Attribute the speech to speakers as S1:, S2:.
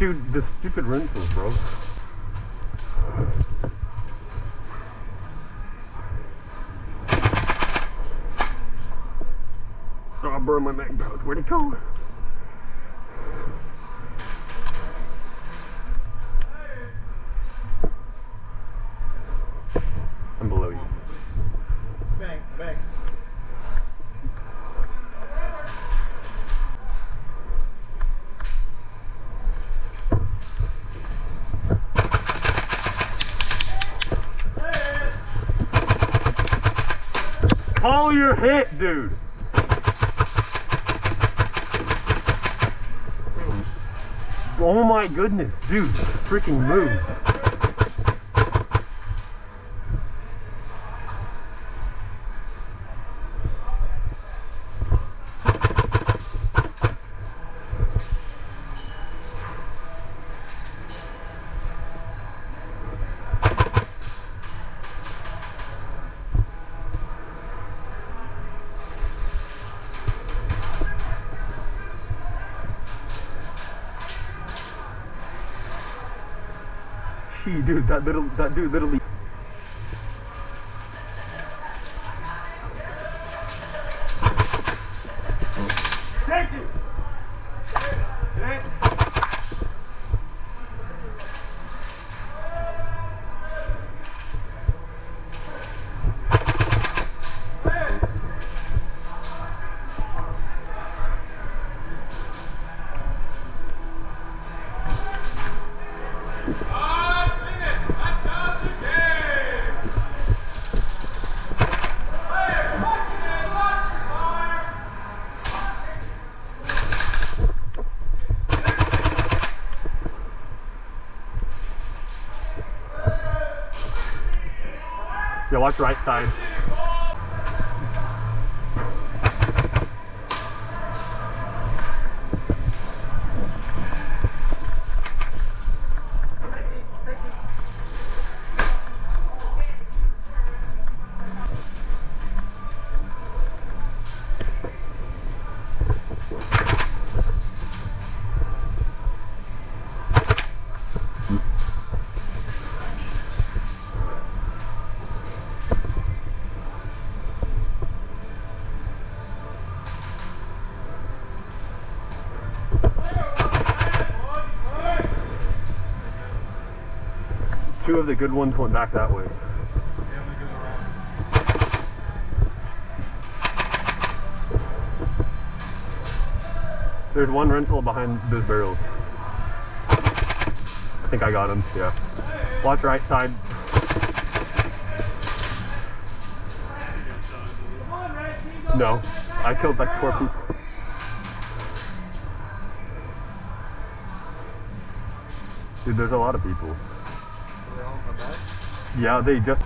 S1: Dude, the stupid rentals, bro. Oh, I burned my neck, bro. Where'd it go? Call your hit, dude. Oh my goodness, dude. Freaking move. Gee, dude, that little that dude literally!
S2: Hit.
S1: Yeah, watch right side. Two of the good ones went back that way. There's one rental behind those barrels. I think I got him, yeah. Watch right side. No, I killed like four people. Dude, there's a lot of people. Yeah, they just...